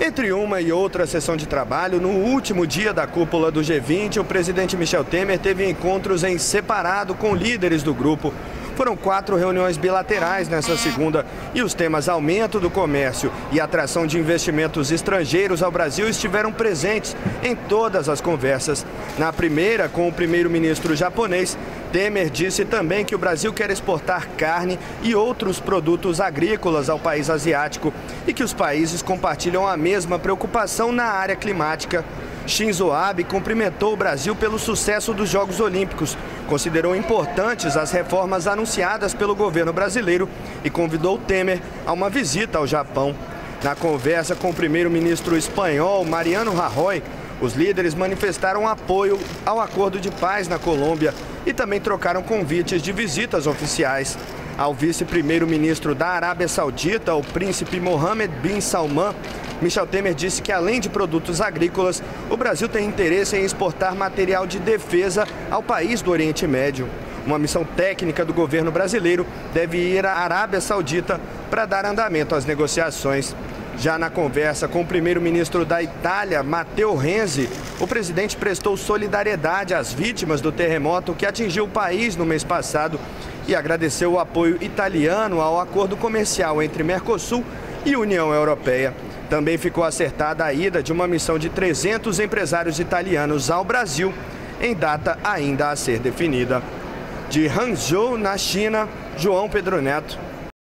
Entre uma e outra sessão de trabalho, no último dia da cúpula do G20, o presidente Michel Temer teve encontros em separado com líderes do grupo. Foram quatro reuniões bilaterais nessa segunda e os temas aumento do comércio e atração de investimentos estrangeiros ao Brasil estiveram presentes em todas as conversas. Na primeira, com o primeiro-ministro japonês, Temer disse também que o Brasil quer exportar carne e outros produtos agrícolas ao país asiático e que os países compartilham a mesma preocupação na área climática. Shinzo Abe cumprimentou o Brasil pelo sucesso dos Jogos Olímpicos, considerou importantes as reformas anunciadas pelo governo brasileiro e convidou Temer a uma visita ao Japão. Na conversa com o primeiro-ministro espanhol Mariano Rajoy, os líderes manifestaram apoio ao acordo de paz na Colômbia e também trocaram convites de visitas oficiais. Ao vice-primeiro-ministro da Arábia Saudita, o príncipe Mohammed bin Salman, Michel Temer disse que, além de produtos agrícolas, o Brasil tem interesse em exportar material de defesa ao país do Oriente Médio. Uma missão técnica do governo brasileiro deve ir à Arábia Saudita para dar andamento às negociações. Já na conversa com o primeiro-ministro da Itália, Matteo Renzi, o presidente prestou solidariedade às vítimas do terremoto que atingiu o país no mês passado e agradeceu o apoio italiano ao acordo comercial entre Mercosul e União Europeia. Também ficou acertada a ida de uma missão de 300 empresários italianos ao Brasil, em data ainda a ser definida. De Hangzhou, na China, João Pedro Neto.